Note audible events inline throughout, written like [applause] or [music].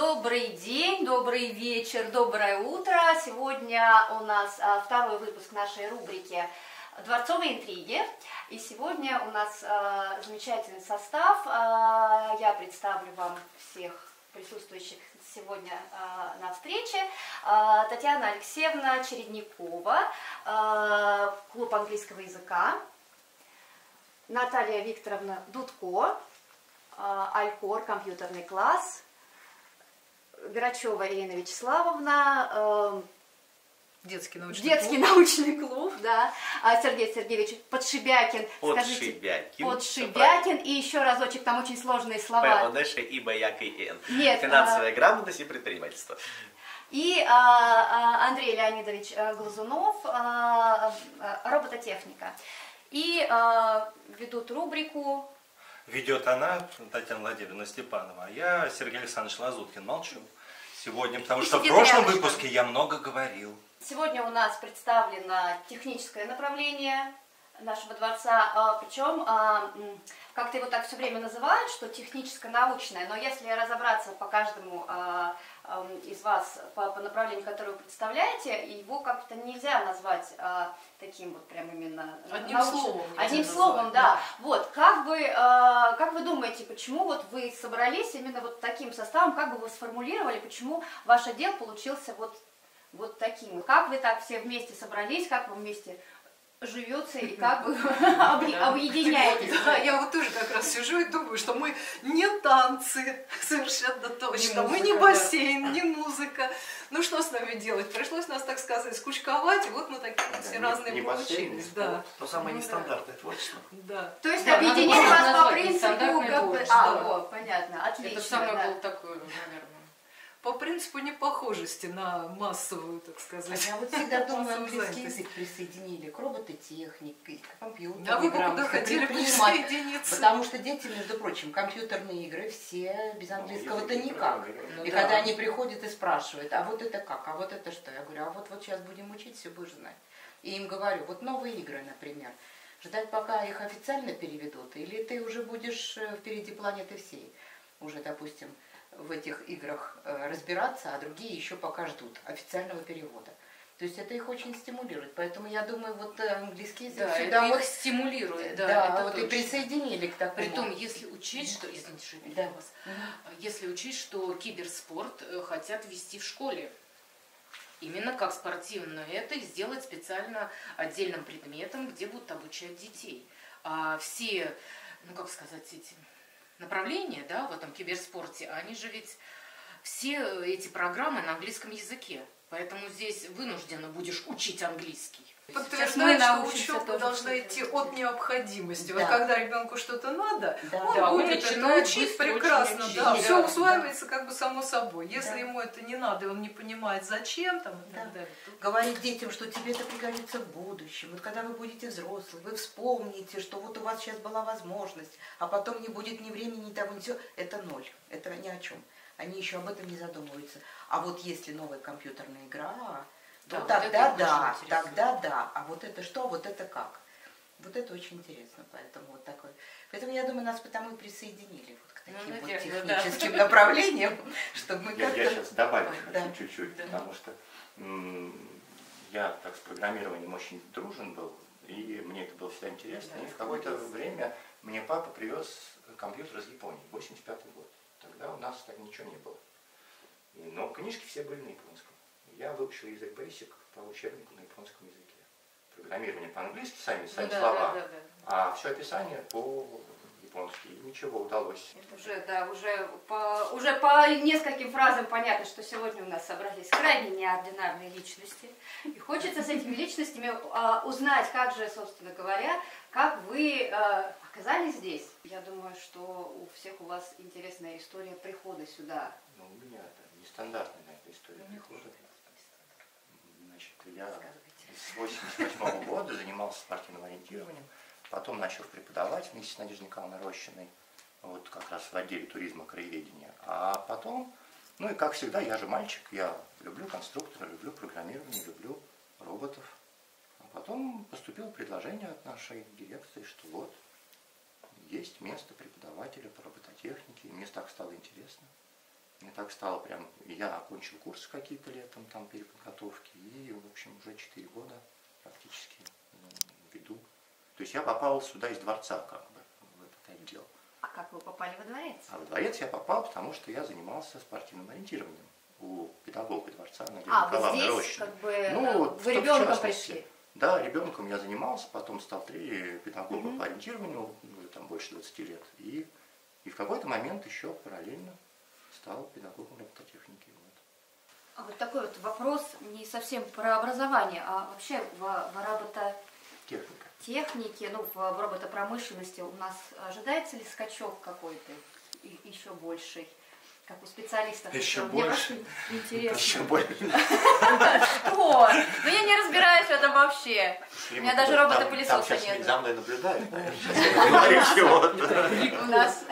Добрый день, добрый вечер, доброе утро. Сегодня у нас а, второй выпуск нашей рубрики «Дворцовые интриги». И сегодня у нас а, замечательный состав. А, я представлю вам всех присутствующих сегодня на встрече. Татьяна Алексеевна Чередникова, клуб английского языка. Наталья Викторовна Дудко, Алькор, компьютерный класс. Грачева Ирина Вячеславовна, э, Детский научный детский клуб. научный клуб, да, а Сергей Сергеевич Подшибякин, Подшибякин. Подшибякин, и еще разочек, там очень сложные слова. ПОДШ и БЯК и Н. Нет, Финансовая грамотность и предпринимательство. И а, а, Андрей Леонидович а, Глазунов, а, а, робототехника. И а, ведут рубрику Ведет она, Татьяна Владимировна Степанова, а я, Сергей Александрович Лазуткин, молчу сегодня, потому И что в прошлом выпуске я много говорил. Сегодня у нас представлено техническое направление нашего дворца, а, причем а, как-то его так все время называют, что техническо-научное, но если разобраться по каждому а, из вас, по, по направлению, которое вы представляете, его как-то нельзя назвать а, таким вот прям именно Одним научным. словом Одним назвать, словом, да. да. Вот, как вы, а, как вы думаете, почему вот вы собрались именно вот таким составом, как бы вы сформулировали, почему ваш отдел получился вот вот таким. Как вы так все вместе собрались, как вы вместе живете и [laughs] как вы объ- объединяетесь? Да, я вот тоже как раз сижу и думаю, что мы не танцы, [laughs] совершенно точно, мы не бассейн, не музыка. Ну что с нами делать? Пришлось нас, так сказать, скучковать, и вот мы такие все разные получились. Да, но самое Ну да. нестандартное творчество. да. То есть Да, объединили вас по принципу нестандартное как бы... творчество. А, вот, понятно, отлично. Это самое да. было такое, наверное. По принципу непохожести на массовую, так сказать. Я вот всегда [laughs] думаю, английский язык присоединили к робототехнике, к компьютеру. А вы бы куда хотели присоединиться? Потому что дети, между прочим, компьютерные игры все без английского-то язык никак. Ну И да. когда они приходят и спрашивают, а вот это как, а вот это что? Я говорю, а вот, вот сейчас будем учить, все будешь знать. И им говорю, вот новые игры, например, ждать, пока их официально переведут, или ты уже будешь э, впереди планеты всей, уже, допустим, в этих играх э, разбираться, а другие еще пока ждут официального перевода. То есть это их очень стимулирует. Поэтому я думаю, вот э, английский язык Да, это вот, их стимулирует, да, да, это вот и точно. присоединили к такому. Притом, если учесть, что, извините, что я Да. вас, если учесть, что киберспорт э, хотят вести в школе, именно как спортивную, это сделать специально отдельным предметом, где будут обучать детей. А все, ну как сказать, эти направления, да, в этом киберспорте, они же ведь все эти программы на английском языке. Поэтому здесь вынужденно будешь учить английский. Подтверждает, что учеба должна это идти от необходимости. Вот Да. когда ребенку что-то надо, Да. он Да, он будет это начинает учить прекрасно. учить. Да, Да, все да. усваивается как бы само собой. Если Да. ему это не надо, и он не понимает, зачем там и так Да. далее. то- говорить детям, что тебе это пригодится в будущем. Вот когда вы будете взрослые, вы вспомните, что вот у вас сейчас была возможность, а потом не будет ни времени, ни того, ни все. Это ноль. Это ни о чем. Они еще об этом не задумываются. А вот если новая компьютерная игра, то Да, вот тогда это их да, интересует. тогда да. А вот это что, вот это как? Вот это очень интересно, поэтому вот такой. Поэтому я думаю, нас потому и присоединили вот к Ну, таким вот наверное, да. техническим направлениям, [laughs] чтобы мы Я, как-то... я сейчас Да. хочу чуть-чуть, Да. потому что я так с программированием очень дружен был, и мне это было всегда интересно. Да, и в какое-то время мне папа привез компьютер из Японии, 85 год. Тогда у нас так ничего не было. Но книжки все были на японском. Я выучил язык Basic по учебнику на японском языке. Программирование по-английски, сами, сами да, слова, да, да, да. а все описание по-японски. И ничего, удалось. Уже, да, уже по, уже по нескольким фразам понятно, что сегодня у нас собрались крайне неординарные личности. И хочется с этими личностями а, узнать, как же, собственно говоря, как вы а, оказались здесь. Я думаю, что у всех у вас интересная история прихода сюда. Ну, у меня это нестандартная наверное, история прихода. Значит, я с 88 года занимался спортивным ориентированием, потом начал преподавать вместе с Надеждой Николаевной Рощиной, вот как раз в отделе туризма краеведения. А потом, ну и как всегда, я же мальчик, я люблю конструктора, люблю программирование, люблю роботов. А потом поступило предложение от нашей дирекции, что вот, есть место преподавателя по робототехнике, и мне так стало интересно. И так стало прям, я окончил курсы какие-то летом, там переподготовки, и, в общем, уже 4 года практически ну, веду. То есть я попал сюда из дворца, как бы, в это отдел. А как вы попали во дворец? А в дворец я попал, потому что я занимался спортивным ориентированием у педагога дворца Надежды А, Николаевны Рощиной. как бы Ну, э, вот вы ребенком пришли. Да, ребенком я занимался, потом стал педагогом по ориентированию, там больше 20 лет. И, и в какой-то момент еще параллельно стал педагогом робототехники. Вот. А вот такой вот вопрос не совсем про образование, а вообще в, в робототехнике, Техника. ну, в роботопромышленности у нас ожидается ли скачок какой-то еще больший? Как у специалистов. Еще Мне больше? Интересно. Еще [laughs] больше. [laughs] Что? Ну я не разбираюсь в этом вообще. У меня даже робота-пылесоса нет. за мной наблюдают. У нас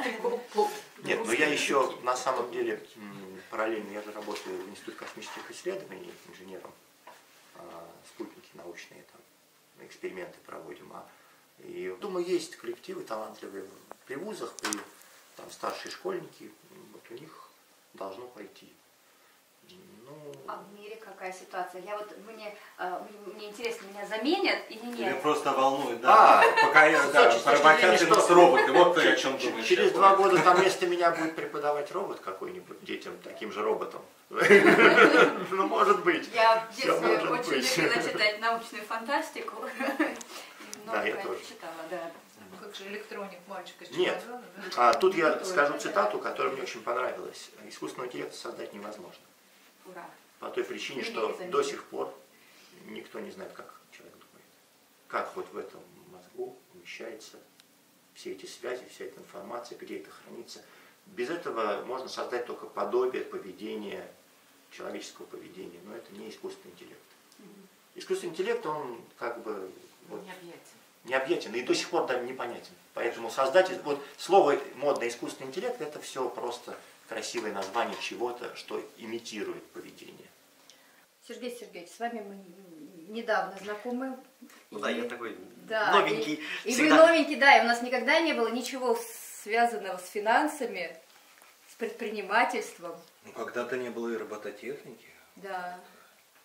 Нет, но я еще на самом деле параллельно я же работаю в Институте космических исследований инженером. А, Спутники научные там, эксперименты проводим. А, И думаю, есть коллективы талантливые при вузах, при там старшие школьники, вот у них должно пойти. Ну, А в мире какая ситуация? Я вот мне, э, мне интересно, меня заменят или Меня нет? просто волнует, да. А, Пока я, да, поработят с роботы. Вот ты о чем думаешь. Через два года там вместо меня будет преподавать робот какой-нибудь детям, таким же роботом. [laughs] Ну, может быть. Я в детстве очень любила читать научную фантастику. [laughs] Да, я тоже. читала, да. Как же электроник, мальчик из Нет. А тут я скажу цитату, которая мне очень понравилась. Искусственного интеллекта создать невозможно. Ура. По той причине, что до сих пор никто не знает, как человек думает. Как вот в этом мозгу умещается все эти связи, вся эта информация, где это хранится. Без этого можно создать только подобие поведения, человеческого поведения, но это не искусственный интеллект. Искусственный интеллект, он как бы вот, Необъятен. и до сих пор даже непонятен. Поэтому создать, вот слово модный искусственный интеллект, это все просто красивое название чего-то, что имитирует поведение. Сергей Сергеевич, с вами мы недавно знакомы. Ну да, И- я такой да, новенький. И, и вы новенький, да, и у нас никогда не было ничего связанного с финансами, с предпринимательством. Ну, когда-то не было и робототехники. Да.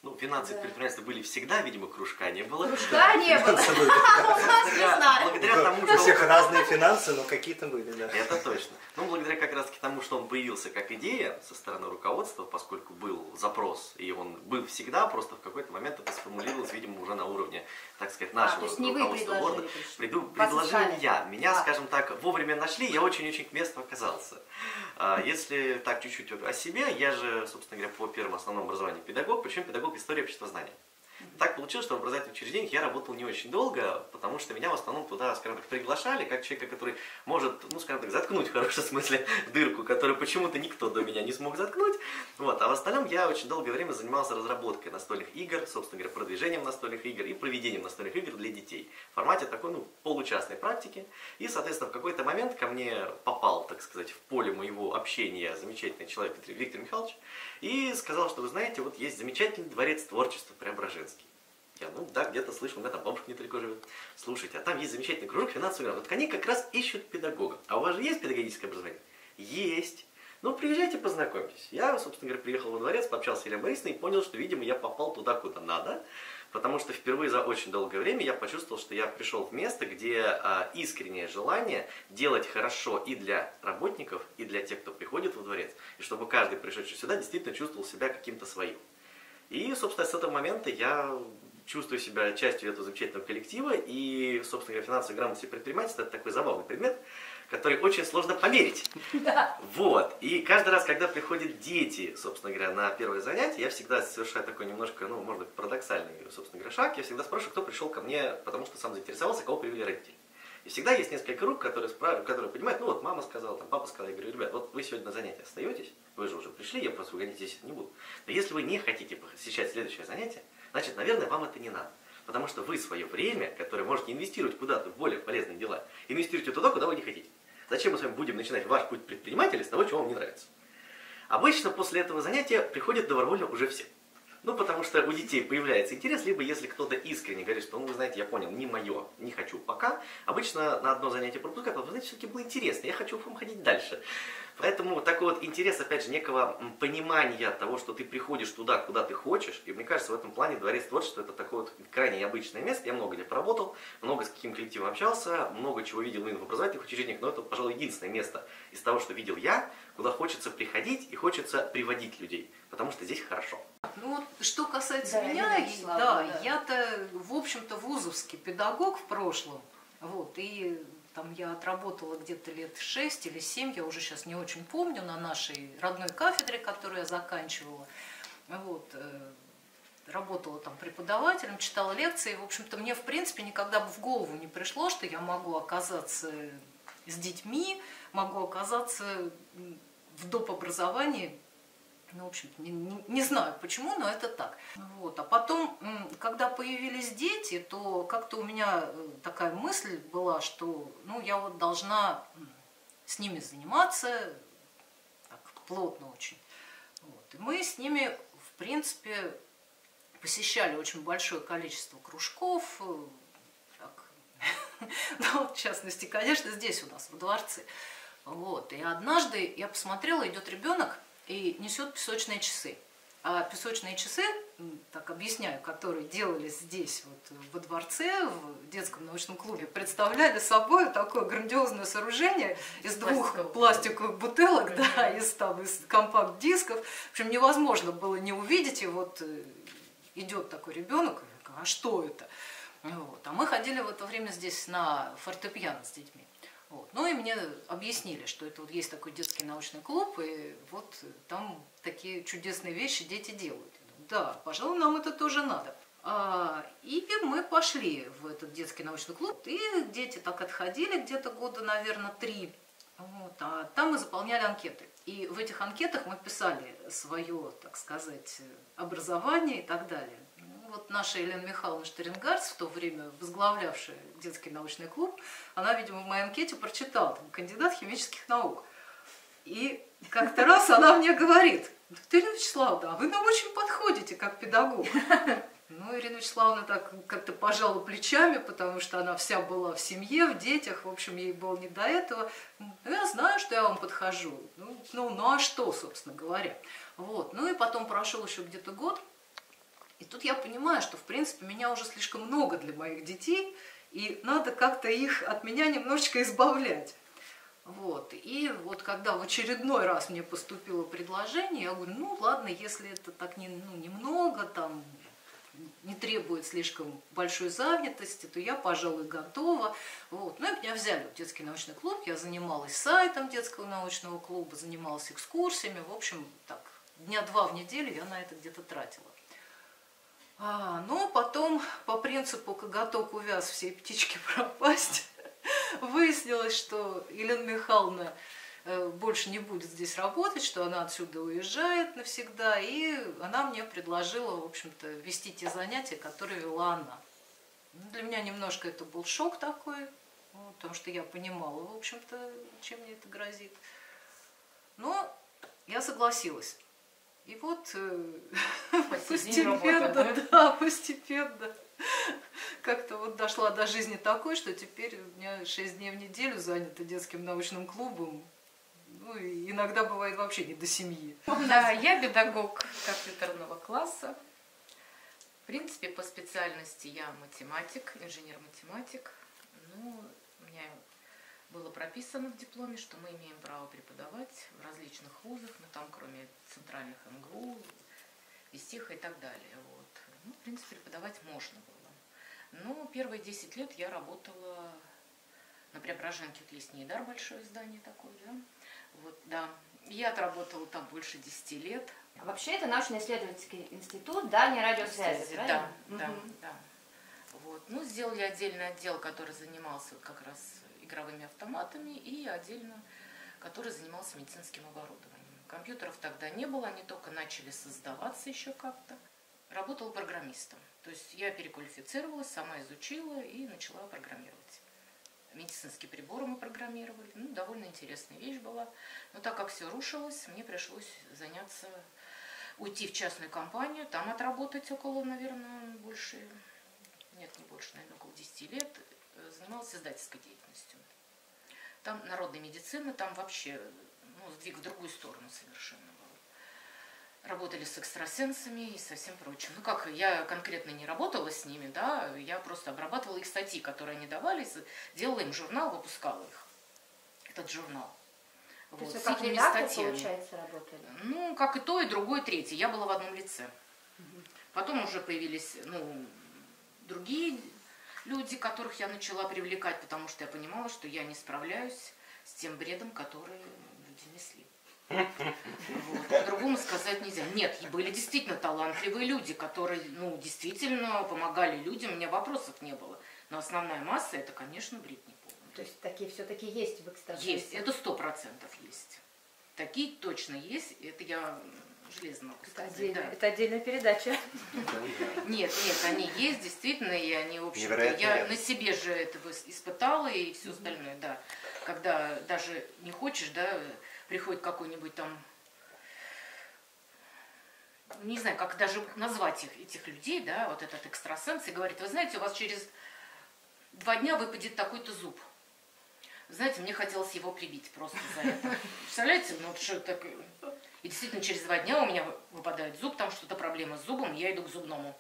Ну, финансы Да. предпринимательства были всегда, видимо, кружка не было. Кружка не было. [laughs] [laughs] Благодаря, тому, У что... всех разные финансы, но какие-то были, да. Это точно. Ну, благодаря как раз таки тому, что он появился как идея со стороны руководства, поскольку был запрос, и он был всегда, просто в какой-то момент это сформулировалось, видимо, уже на уровне, так сказать, нашего А, то есть не вы руководства предложили города. предложил я. Меня, скажем так, вовремя нашли, я очень-очень к месту оказался. А, Если так чуть-чуть о себе, я же, собственно говоря, по первому основному образованию педагог, причем педагог истории обществознания. Так получилось, что в образовательных учреждениях я работал не очень долго, потому что меня в основном туда, скажем так, приглашали, как человека, который может, ну, скажем так, заткнуть [laughs] в хорошем смысле дырку, которую почему-то никто до меня не смог заткнуть. Вот. А в остальном я очень долгое время занимался разработкой настольных игр, собственно говоря, продвижением настольных игр и проведением настольных игр для детей. В формате такой, ну, получастной практики. И, соответственно, в какой-то момент ко мне попал, так сказать, в поле моего общения замечательный человек Виктор Михайлович и сказал, что, вы знаете, вот есть замечательный дворец творчества Преображенский. Я, ну да, где-то слышал, у меня там бабушка недалеко живет. Слушайте, а там есть замечательный кружок финансовый грамоты. Вот они как раз ищут педагога. А у вас же есть педагогическое образование? Есть. Ну, приезжайте, познакомьтесь. Я, собственно говоря, приехал во дворец, пообщался с Еленой Борисовной и понял, что, видимо, я попал туда, куда надо. Потому что впервые за очень долгое время я почувствовал, что я пришел в место, где а, искреннее желание делать хорошо и для работников, и для тех, кто приходит во дворец. И чтобы каждый пришедший сюда действительно чувствовал себя каким-то своим. И, собственно, с этого момента я чувствую себя частью этого замечательного коллектива. И, собственно говоря, финансовая грамотность и предпринимательство – это такой забавный предмет, который очень сложно померить. [laughs] Вот. И каждый раз, когда приходят дети, собственно говоря, на первое занятие, я всегда совершаю такой немножко, ну, может быть, парадоксальный, собственно говоря, шаг. Я всегда спрашиваю, кто пришел ко мне, потому что сам заинтересовался, кого привели родители. И всегда есть несколько рук, которые, спрашивают, которые понимают, ну вот мама сказала, там, папа сказал, я говорю, ребят, вот вы сегодня на занятии остаетесь, вы же уже пришли, я просто выгонять здесь не буду. Но если вы не хотите посещать следующее занятие, значит, наверное, вам это не надо. Потому что вы свое время, которое можете инвестировать куда-то в более полезные дела, инвестируете туда, куда вы не хотите. Зачем мы с вами будем начинать ваш путь предпринимателя с того, чего вам не нравится? Обычно после этого занятия приходят добровольно уже все. Ну, потому что у детей появляется интерес, либо если кто-то искренне говорит, что, ну, вы знаете, я понял, не мое, не хочу пока. Обычно на одно занятие пропускают, а вы знаете, все-таки было интересно, я хочу вам ходить дальше. Поэтому такой вот интерес, опять же, некого понимания того, что ты приходишь туда, куда ты хочешь. И мне кажется, в этом плане Дворец творчества это такое вот крайне необычное место. Я много где поработал, много с каким коллективом общался, много чего видел именно в образовательных учреждениях, но это, пожалуй, единственное место из того, что видел я, куда хочется приходить и хочется приводить людей, потому что здесь хорошо. Ну вот, что касается Да, меня, и- Вячеславовна, да, да. я-то, в общем-то, вузовский педагог в прошлом, вот, и там я отработала где-то лет 6 или 7, я уже сейчас не очень помню, на нашей родной кафедре, которую я заканчивала, вот, э, работала там преподавателем, читала лекции, в общем-то, мне, в принципе, никогда бы в голову не пришло, что я могу оказаться с детьми, могу оказаться в доп. образовании ну, в общем не, не- не знаю почему, но это так. Вот. А потом, когда появились дети, то как-то у меня э, такая мысль была, что ну, я вот должна с ними заниматься так, плотно очень. Вот. И мы с ними, в принципе, посещали очень большое количество кружков, э, так, [laughs] ну, в частности, конечно, здесь у нас, в дворце. Вот. И однажды я посмотрела, идет ребенок и несет песочные часы. А песочные часы, так объясняю, которые делались здесь, вот, во дворце, в детском научном клубе, представляли собой такое грандиозное сооружение из двух Пластиковых. пластиковых бутылок, да, из, там, из компакт-дисков. В общем, невозможно было не увидеть, и вот э, идет такой ребенок, а что это? Вот. А мы ходили в это время здесь на фортепиано с детьми. Вот. Ну и мне объяснили, что это вот есть такой детский научный клуб, и вот там такие чудесные вещи дети делают. Да, пожалуй, нам это тоже надо. А, и мы пошли в этот детский научный клуб, и дети так отходили где-то года, наверное, три. Вот, а там мы заполняли анкеты. И в этих анкетах мы писали свое, так сказать, образование и так далее. Вот наша Елена Михайловна Штерингарц, в то время возглавлявшая детский научный клуб, она, видимо, в моей анкете прочитала, там, кандидат химических наук. И как-то раз она мне говорит, Ирина Вячеславовна, а вы нам очень подходите как педагог. Ну, Ирина Вячеславовна так как-то пожала плечами, потому что она вся была в семье, в детях, в общем, ей было не до этого. Ну, я знаю, что я вам подхожу. Ну, ну, ну а что, собственно говоря. Вот. Ну и потом прошел еще где-то год, и тут я понимаю, что, в принципе, меня уже слишком много для моих детей, и надо как-то их от меня немножечко избавлять. Вот. И вот когда в очередной раз мне поступило предложение, я говорю, ну ладно, если это так не, ну, немного, там, не требует слишком большой занятости, то я, пожалуй, готова. Вот. Ну и меня взяли в детский научный клуб, я занималась сайтом детского научного клуба, занималась экскурсиями, в общем, так, дня два в неделю я на это где-то тратила. А, но потом, по принципу коготок увяз, все птички [laughs] пропасть, выяснилось, что Елена Михайловна э, больше не будет здесь работать, что она отсюда уезжает навсегда, и она мне предложила, в общем-то, вести те занятия, которые вела она. Ну, Для меня немножко это был шок такой, вот, потому что я понимала, в общем-то, чем мне это грозит. Но я согласилась. И вот э, [laughs] [laughs] постепенно, да, [laughs] постепенно как-то вот дошла до жизни такой, что теперь у меня 6 дней в неделю занято детским научным клубом. Ну, и иногда бывает вообще не до семьи. Да, я педагог компьютерного класса. В принципе, по специальности я математик, инженер-математик. Ну, у меня было прописано в дипломе, что мы имеем право преподавать в различных вузах, ну там кроме центральных МГУ, ИСТИХа и так далее. Вот. Ну, в принципе, преподавать можно было. Но первые 10 лет я работала на Преображенке, вот есть Нейдар, большое здание такое, да? Вот, да. Я отработала там больше 10 лет. Вообще это научно-исследовательский институт дальней радиосвязи, Да, правильно? да, Мгм. да. Вот. Ну, сделали отдельный отдел, который занимался как раз игровыми автоматами, и отдельно, который занимался медицинским оборудованием. Компьютеров тогда не было, они только начали создаваться еще как-то. Работала программистом. То есть я переквалифицировалась, сама изучила и начала программировать. Медицинские приборы мы программировали. Ну, довольно интересная вещь была. Но так как все рушилось, мне пришлось заняться, уйти в частную компанию, там отработать около, наверное, больше, нет, не больше, наверное, около 10 лет. Занималась издательской деятельностью. Там народная медицина, там вообще ну, сдвиг в другую сторону совершенно был. Работали с экстрасенсами и со всем прочим. Ну как, я конкретно не работала с ними, да, я просто обрабатывала их статьи, которые они давали, делала им журнал, выпускала их. Этот журнал. То вот, есть вы как редактор, получается, работали? Ну, как и то, и другое, и третье. Я была в одном лице. Угу. Потом уже появились, ну, другие люди, которых я начала привлекать, потому что я понимала, что я не справляюсь с тем бредом, который люди несли. Вот. По-другому сказать нельзя. Нет, были действительно талантливые люди, которые, ну, действительно помогали людям, у меня вопросов не было. Но основная масса это, конечно, бред не То есть такие все-таки есть в экстрасенсе? Есть, это сто процентов есть. Такие точно есть, это я железно могу сказать. Это, отдельно, да. это отдельная передача. Нет, нет, они есть действительно, и они, в общем я на себе же это испытала и все остальное, да. Когда даже не хочешь, да, приходит какой-нибудь там не знаю, как даже назвать их, этих людей, да, вот этот экстрасенс, и говорит, вы знаете, у вас через два дня выпадет такой-то зуб. Знаете, мне хотелось его прибить просто за это. Представляете, ну что так... И действительно, через два дня у меня выпадает зуб, там что-то проблема с зубом, я иду к зубному.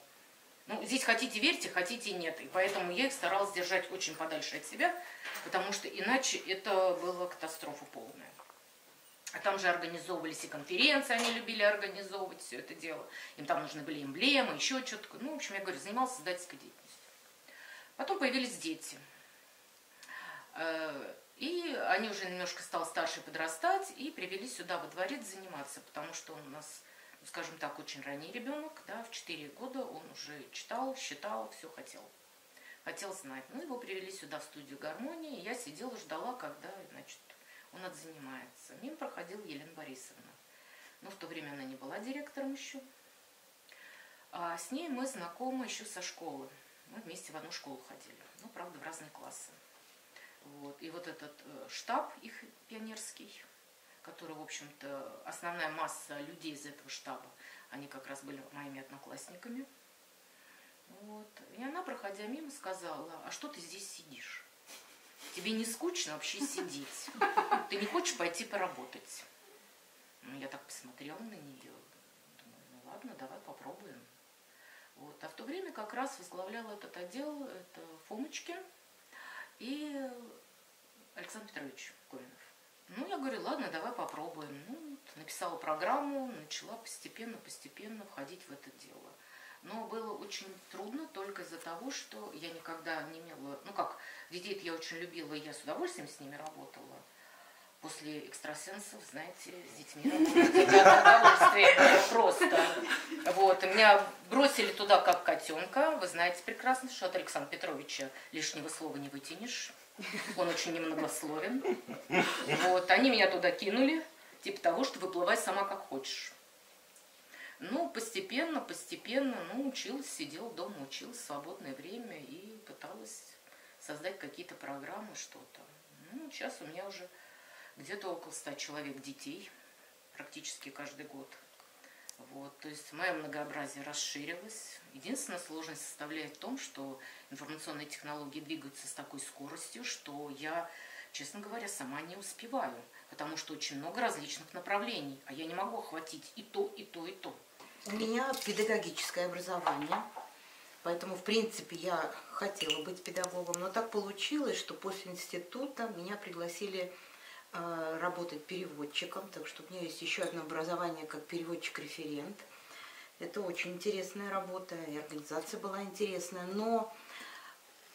Ну, здесь хотите верьте, хотите нет. И поэтому я их старалась держать очень подальше от себя, потому что иначе это была катастрофа полная. А там же организовывались и конференции, они любили организовывать все это дело. Им там нужны были эмблемы, еще что-то. Ну, в общем, я говорю, занимался создательской деятельностью. Потом появились дети. Они уже немножко стал старше подрастать и привели сюда во дворец заниматься, потому что он у нас, ну, скажем так, очень ранний ребенок, да, в 4 года он уже читал, считал, все хотел. Хотел знать. Ну, его привели сюда в студию гармонии, я сидела, ждала, когда, значит, он отзанимается. Мимо проходила Елена Борисовна. Ну, в то время она не была директором еще. А с ней мы знакомы еще со школы. Мы вместе в одну школу ходили. Ну, правда, в разные классы. Вот. И вот этот э, штаб их пионерский, который, в общем-то, основная масса людей из этого штаба, они как раз были моими одноклассниками. Вот. И она, проходя мимо, сказала, а что ты здесь сидишь? Тебе не скучно вообще сидеть? Ты не хочешь пойти поработать? Ну, я так посмотрела на нее. Думаю, ну ладно, давай попробуем. Вот. А в то время как раз возглавлял этот отдел это Фомочкин, и Александр Петрович Коринов. Ну, я говорю, ладно, давай попробуем. Ну, написала программу, начала постепенно, постепенно входить в это дело. Но было очень трудно только из-за того, что я никогда не имела... Ну как, детей я очень любила, и я с удовольствием с ними работала. После экстрасенсов, знаете, с детьми удовольствие просто. Вот, меня бросили туда как котенка. Вы знаете прекрасно, что от Александра Петровича лишнего слова не вытянешь. Он очень немногословен. Вот, они меня туда кинули, типа того, что выплывай сама как хочешь. Ну, постепенно, постепенно, ну, училась, сидела дома, училась в свободное время и пыталась создать какие-то программы, что-то. Ну, сейчас у меня уже где-то около ста человек детей, практически каждый год. Вот, то есть мое многообразие расширилось. Единственная сложность составляет в том, что информационные технологии двигаются с такой скоростью, что я, честно говоря, сама не успеваю, потому что очень много различных направлений, а я не могу охватить и то, и то, и то. У меня педагогическое образование, поэтому, в принципе, я хотела быть педагогом, но так получилось, что после института меня пригласили работать переводчиком, так что у меня есть еще одно образование как переводчик-референт. Это очень интересная работа, и организация была интересная, но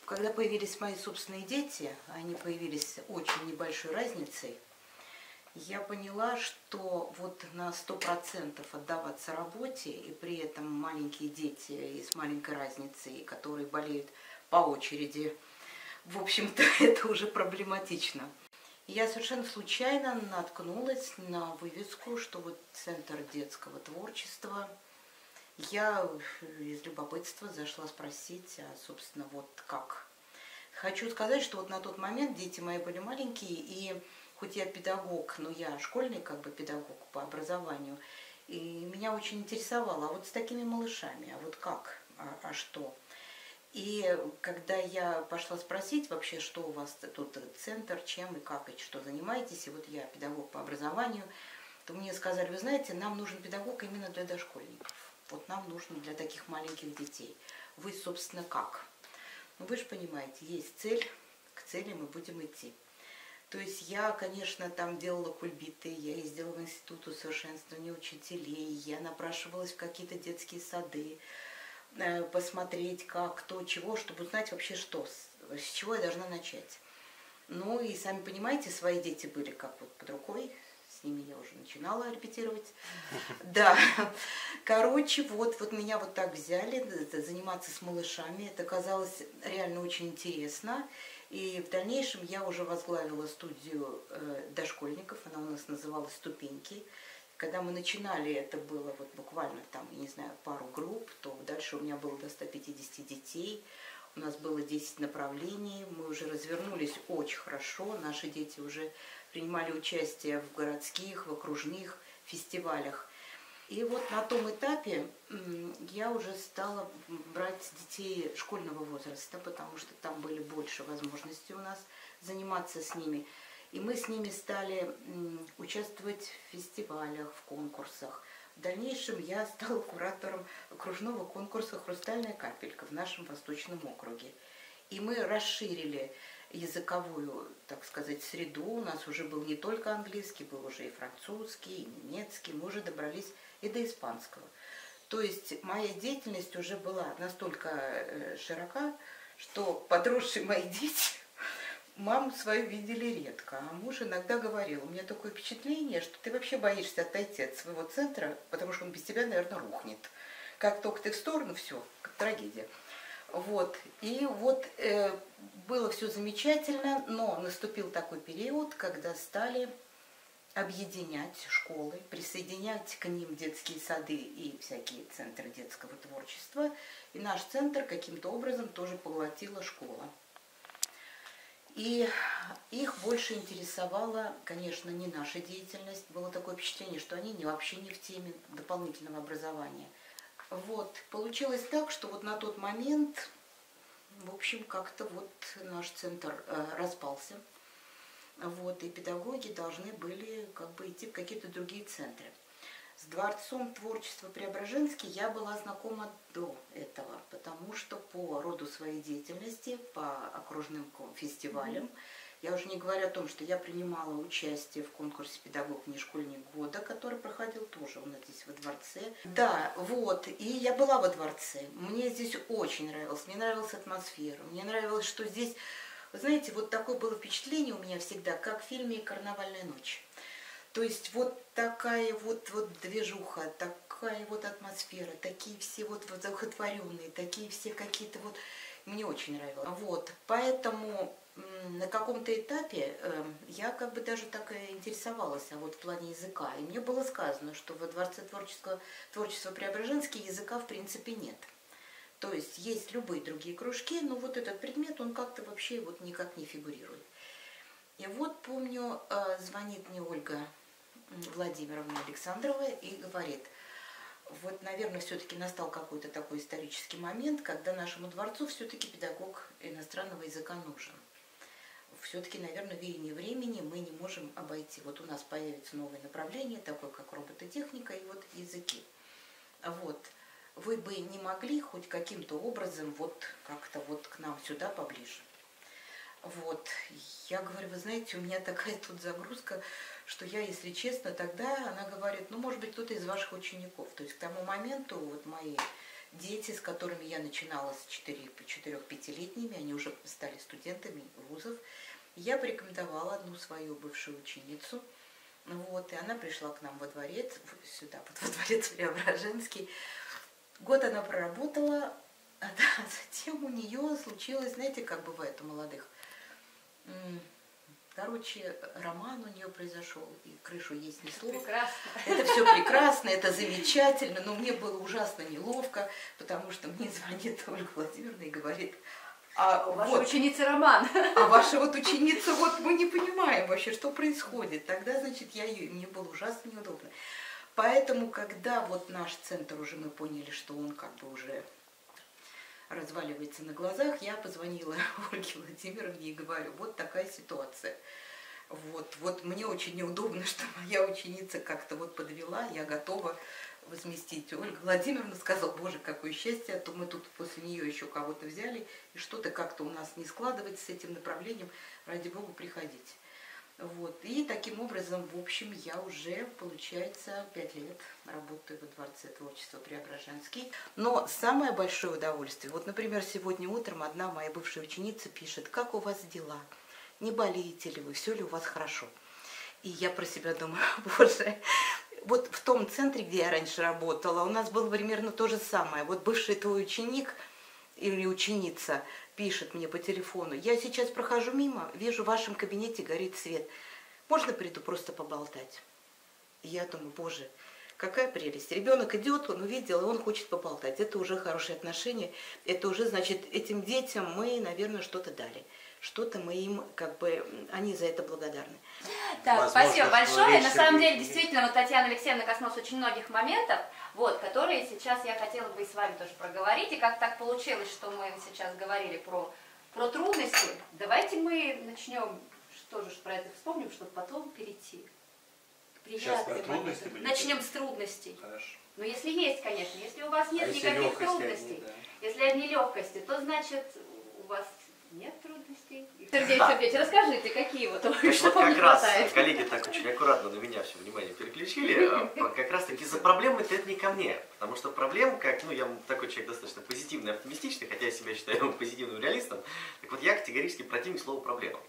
когда появились мои собственные дети, они появились очень небольшой разницей, я поняла, что вот на сто процентов отдаваться работе, и при этом маленькие дети и с маленькой разницей, которые болеют по очереди, в общем-то, [laughs] это уже проблематично. Я совершенно случайно наткнулась на вывеску, что вот Центр детского творчества. Я из любопытства зашла спросить, а, собственно, вот как. Хочу сказать, что вот на тот момент дети мои были маленькие, и хоть я педагог, но я школьный как бы педагог по образованию, и меня очень интересовало, а вот с такими малышами, а вот как, а, а что? И когда я пошла спросить вообще, что у вас тут центр, чем и как, и что занимаетесь, и вот я педагог по образованию, то мне сказали, вы знаете, нам нужен педагог именно для дошкольников. Вот нам нужно для таких маленьких детей. Вы, собственно, как? Ну, вы же понимаете, есть цель, к цели мы будем идти. То есть я, конечно, там делала кульбиты, я ездила в институт усовершенствования учителей, я напрашивалась в какие-то детские сады, Э, посмотреть, как, кто, чего, чтобы узнать вообще что, с, чего я должна начать. Ну и сами понимаете, свои дети были как вот под рукой, с ними я уже начинала репетировать. [laughs] Да. Короче, вот, вот меня вот так взяли, заниматься с малышами. Это казалось реально очень интересно. И в дальнейшем я уже возглавила студию э, дошкольников, она у нас называлась «Ступеньки». Когда мы начинали, это было вот буквально там, не знаю, пару групп, то дальше у меня было до 150 детей, у нас было 10 направлений, мы уже развернулись очень хорошо, наши дети уже принимали участие в городских, в окружных фестивалях. И вот на том этапе я уже стала брать детей школьного возраста, потому что там были больше возможностей у нас заниматься с ними. И мы с ними стали участвовать в фестивалях, в конкурсах. В дальнейшем я стала куратором окружного конкурса «Хрустальная капелька» в нашем Восточном округе. И мы расширили языковую, так сказать, среду. У нас уже был не только английский, был уже и французский, и немецкий. Мы уже добрались и до испанского. То есть моя деятельность уже была настолько э, широка, что подросшие мои дети маму свою видели редко, а муж иногда говорил, у меня такое впечатление, что ты вообще боишься отойти от своего центра, потому что он без тебя, наверное, рухнет. Как только ты в сторону, все, как трагедия. Вот. И вот э, было все замечательно, но наступил такой период, когда стали объединять школы, присоединять к ним детские сады и всякие центры детского творчества. И наш центр каким-то образом тоже поглотила школа. И их больше интересовала, конечно, не наша деятельность. Было такое впечатление, что они вообще не в теме дополнительного образования. Вот. Получилось так, что вот на тот момент, в общем, как-то вот наш центр э, распался. Вот, и педагоги должны были как бы идти в какие-то другие центры. С Дворцом творчества Преображенский я была знакома до этого, потому что по роду своей деятельности, по окружным фестивалям, mm-hmm. я уже не говорю о том, что я принимала участие в конкурсе «Педагог не школьник года», который проходил тоже у нас здесь во дворце. Да, вот, и я была во дворце. Мне здесь очень нравилось, мне нравилась атмосфера, мне нравилось, что здесь, вы знаете, вот такое было впечатление у меня всегда, как в фильме «Карнавальная ночь». То есть вот такая вот, вот движуха, такая вот атмосфера, такие все вот, вот захотворенные, такие все какие-то вот... Мне очень нравилось. Вот, поэтому на каком-то этапе э, я как бы даже так и интересовалась, а вот в плане языка. И мне было сказано, что во Дворце творческого, творчества Преображенский языка в принципе нет. То есть есть любые другие кружки, но вот этот предмет, он как-то вообще вот никак не фигурирует. И вот помню, э, звонит мне Ольга Владимировна Александрова и говорит, вот, наверное, все-таки настал какой-то такой исторический момент, когда нашему дворцу все-таки педагог иностранного языка нужен. Все-таки, наверное, веяние времени мы не можем обойти. Вот у нас появится новое направление, такое как робототехника и вот языки. Вот. Вы бы не могли хоть каким-то образом вот как-то вот к нам сюда поближе? Вот. Я говорю, вы знаете, у меня такая тут загрузка, что я, если честно, тогда она говорит, ну, может быть, кто-то из ваших учеников. То есть к тому моменту вот мои дети, с которыми я начинала с 4-5-летними, они уже стали студентами вузов, я порекомендовала одну свою бывшую ученицу, вот, и она пришла к нам во дворец, сюда, вот во дворец Преображенский. Год она проработала, а [laughs] затем у нее случилось, знаете, как бывает у молодых, Короче, роман у нее произошел, и крышу есть не слово. Прекрасно. Это все прекрасно, это замечательно, но мне было ужасно неловко, потому что мне звонит Ольга Владимировна и говорит, а, а ваша вот, ученица Роман. А ваша вот ученица, вот мы не понимаем вообще, что происходит. Тогда, значит, я ее, мне было ужасно неудобно. Поэтому, когда вот наш центр уже мы поняли, что он как бы уже разваливается на глазах, я позвонила [laughs] Ольге Владимировне и говорю, вот такая ситуация. Вот, вот мне очень неудобно, [laughs] что моя ученица как-то вот подвела, я готова возместить. Ольга Владимировна сказала, боже, какое счастье, а то мы тут после нее еще кого-то взяли, и что-то как-то у нас не складывается с этим направлением, ради бога, приходите. Вот. И таким образом, в общем, я уже, получается, пять лет работаю во Дворце творчества Преображенский. Но самое большое удовольствие, вот, например, сегодня утром одна моя бывшая ученица пишет, как у вас дела? Не болеете ли вы? Все ли у вас хорошо? И я про себя думаю, [laughs] боже, вот в том центре, где я раньше работала, у нас было примерно то же самое. Вот бывший твой ученик или ученица пишет мне по телефону, я сейчас прохожу мимо, вижу в вашем кабинете горит свет. Можно приду просто поболтать? Я думаю, боже, какая прелесть. Ребенок идет, он увидел, и он хочет поболтать. Это уже хорошие отношения. Это уже, значит, этим детям мы, наверное, что-то дали. Что-то мы им, как бы, они за это благодарны. Так, Возможно, спасибо большое. На самом деле, действительно, вот Татьяна Алексеевна коснулась очень многих моментов, вот, которые сейчас я хотела бы и с вами тоже проговорить. И как так получилось, что мы сейчас говорили про, про трудности, давайте мы начнем, что же про это вспомним, чтобы потом перейти к Сейчас про приятным трудности моментам. будем Начнем с трудностей. Хорошо. Ну, если есть, конечно. Если у вас нет А никаких легкости одни, трудностей, да. если одни легкости, то значит у вас нет трудностей. Сергей Сергеевич, расскажите, какие вот, Так что вот вам не как раз хватает. коллеги так очень аккуратно на меня все внимание переключили. а, Как раз таки за проблемы это не ко мне. Потому что проблем, как, ну, я такой человек достаточно позитивный, оптимистичный, хотя я себя считаю [laughs] позитивным реалистом, так вот я категорически противник слова проблема.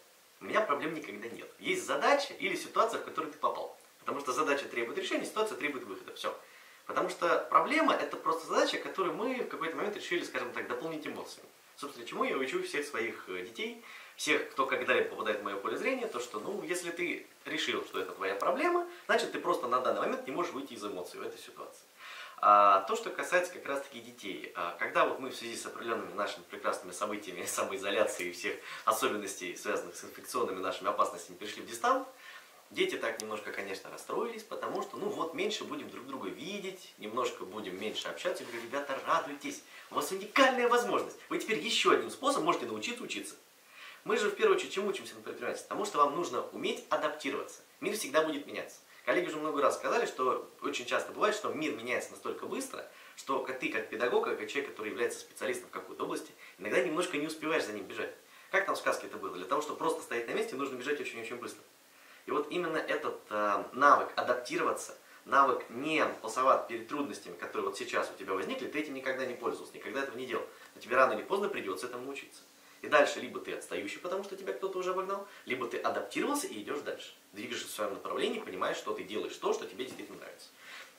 У меня проблем никогда нет. Есть задача или ситуация, в которую ты попал. Потому что задача требует решения, ситуация требует выхода. Все. Потому что проблема это просто задача, которую мы в какой-то момент решили, скажем так, дополнить эмоциями. Собственно, чему я учу всех своих э, детей, всех, кто когда-либо попадает в мое поле зрения, то что, ну, если ты решил, что это твоя проблема, значит, ты просто на данный момент не можешь выйти из эмоций в этой ситуации. А то, что касается как раз-таки детей, а, когда вот мы в связи с определенными нашими прекрасными событиями, [laughs] самоизоляцией и всех особенностей, связанных с инфекционными нашими опасностями, перешли в дистант, дети так немножко, конечно, расстроились, потому что, ну вот, меньше будем друг друга видеть, немножко будем меньше общаться. Я говорю, ребята, радуйтесь, у вас уникальная возможность. Вы теперь еще один способ можете научиться учиться. Мы же в первую очередь чему учимся на предпринимательстве? Потому что вам нужно уметь адаптироваться. Мир всегда будет меняться. Коллеги уже много раз сказали, что очень часто бывает, что мир меняется настолько быстро, что ты, как педагог, как человек, который является специалистом в какой-то области, иногда немножко не успеваешь за ним бежать. Как там в сказке это было? Для того, чтобы просто стоять на месте, нужно бежать очень-очень быстро. И вот именно этот э, навык адаптироваться, навык не полосовать перед трудностями, которые вот сейчас у тебя возникли, ты этим никогда не пользовался, никогда этого не делал. Но тебе рано или поздно придется этому научиться. И дальше либо ты отстающий, потому что тебя кто-то уже обогнал, либо ты адаптировался и идешь дальше. Двигаешься в своем направлении, понимаешь, что ты делаешь то, что тебе действительно нравится.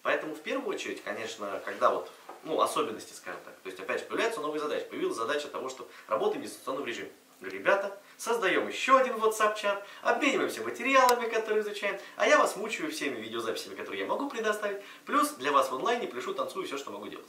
Поэтому в первую очередь, конечно, когда вот, ну, особенности, скажем так, то есть опять же появляются новые задачи. Появилась задача того, что работаем в дистанционном режиме. Говорю, ребята, создаем еще один WhatsApp-чат, обмениваемся материалами, которые изучаем, а я вас мучаю всеми видеозаписями, которые я могу предоставить, плюс для вас в онлайне пляшу, танцую, все, что могу делать.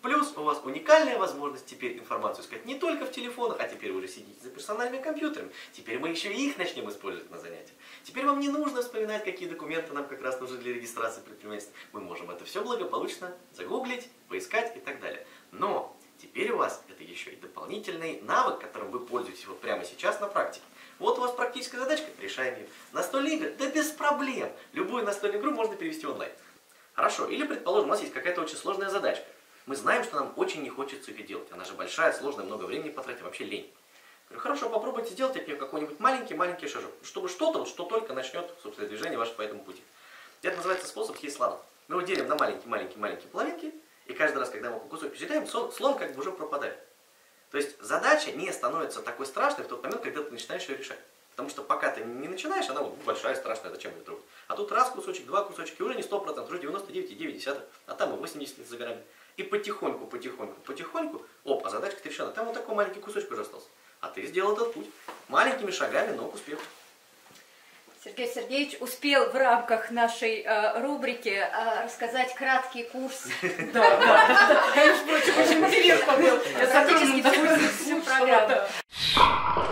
Плюс у вас уникальная возможность теперь информацию искать не только в телефонах, а теперь вы уже сидите за персональными компьютерами. Теперь мы еще и их начнем использовать на занятиях. Теперь вам не нужно вспоминать, какие документы нам как раз нужны для регистрации предпринимательства. Мы можем это все благополучно загуглить, поискать и так далее. Но теперь у вас это еще и дополнительный навык, которым вы пользуетесь вот прямо сейчас на практике. Вот у вас практическая задачка, решаем ее. Настольные игры? Да без проблем. Любую настольную игру можно перевести онлайн. Хорошо, или, предположим, у нас есть какая-то очень сложная задачка. Мы знаем, что нам очень не хочется ее делать. Она же большая, сложная, много времени потратить, вообще лень. Говорю, хорошо, попробуйте сделать от нее какой-нибудь маленький-маленький шажок, чтобы что-то, что только начнет, собственно, движение ваше по этому пути. Это называется способ слона. Мы его делим на маленькие-маленькие-маленькие половинки, и каждый раз, когда мы по кусочку съедаем, слон, как бы уже пропадает. То есть задача не становится такой страшной в тот момент, когда ты начинаешь ее решать. Потому что пока ты не начинаешь, она вот большая, страшная, зачем ее трогать. А тут раз кусочек, два кусочка, и уже не 100%, уже 99,9, а там и 80 лет за горами. И потихоньку, потихоньку, потихоньку, оп, а задачка решена. Там вот такой маленький кусочек уже остался. А ты сделал этот путь. Маленькими шагами, но к успеху. Сергей Сергеевич успел в рамках нашей э, рубрики э, рассказать краткий курс. [laughs] Да, да, да. Конечно, очень интересно было. Я Практически затронула всю-